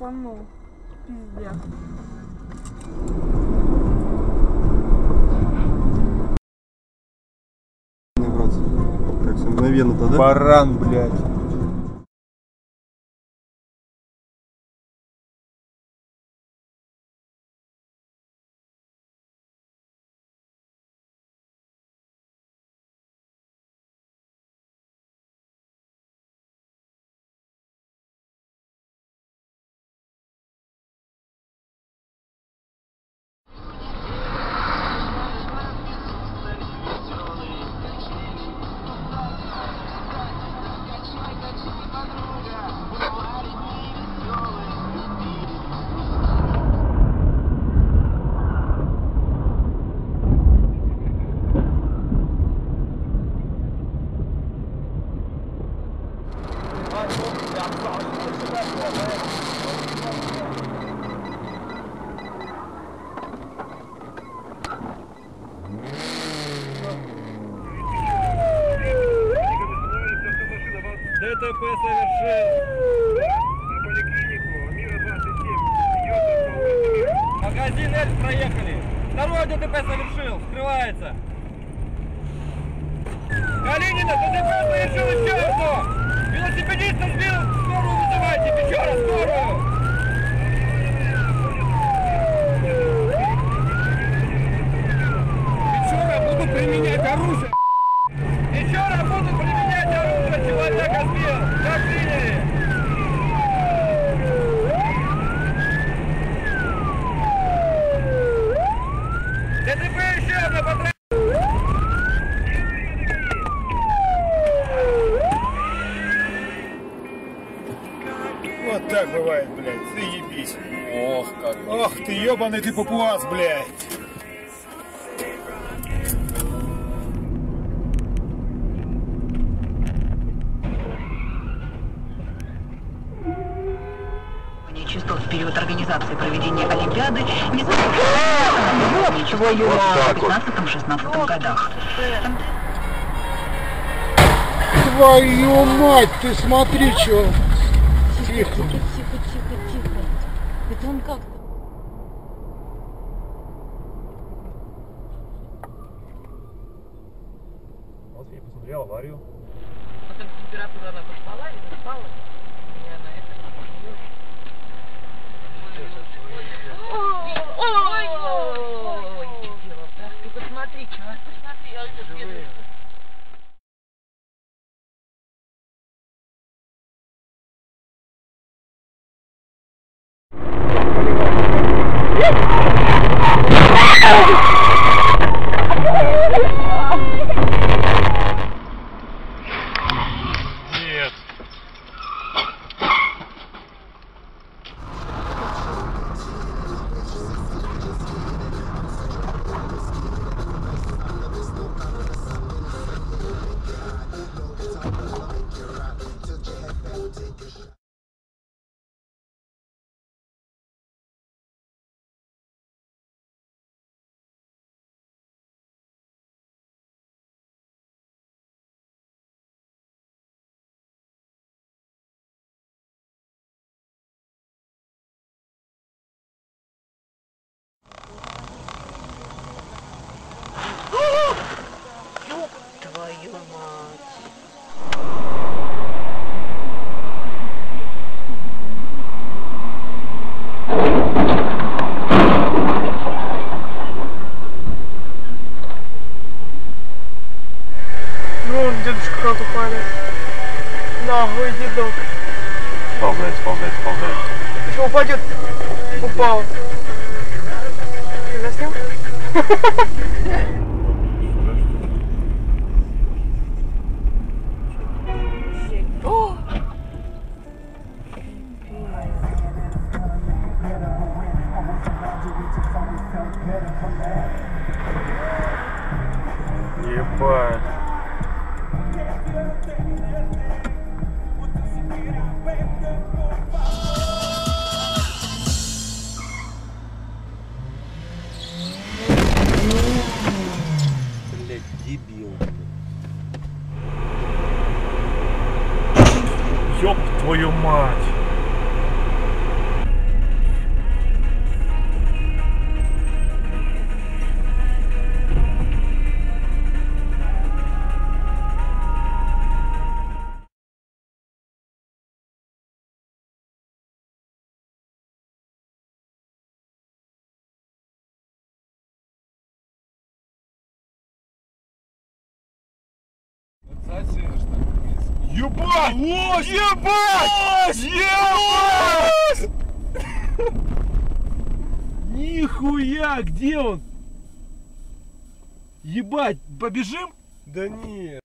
Опанул. Пиздец. брат. Как все мгновенно-то, да? Баран, блядь. ДТП совершил. На поликлинику Мира 27. Идет Магазин Эльс проехали. Второе ДТП совершил. Скрывается. Калинина, ДТП совершил еще одно. Велосипедиста сбил. Скорую вызывайте. Печора, скорую. Печора, буду применять оружие. Печора, буду применять оружие. Человека сбил. Как приняли? ДТП еще одно по трассе. Вот так бывает, блядь. Заебись. Ох, как. Ох ты, ебаный ты папуас, блядь. Чувствовал в период организации проведения Олимпиады не заслуживает ничего в 15-16 годах. Твою мать, ты смотри, что. Тихо. Это он как? Вот я посмотрел аварию. Потом температура она пошла и спала. И она это Ой, ой, ты посмотри, что. Посмотри, я уже Нет. Нахуй, дедок. Ползает, ползает, ползает. Что упадет? Упал. Ты заснял? О! Ебать. твою мать! Сильно, что ли? Ебать! Ебать! Ебать! Нихуя, где он? Ебать, побежим? Да нет.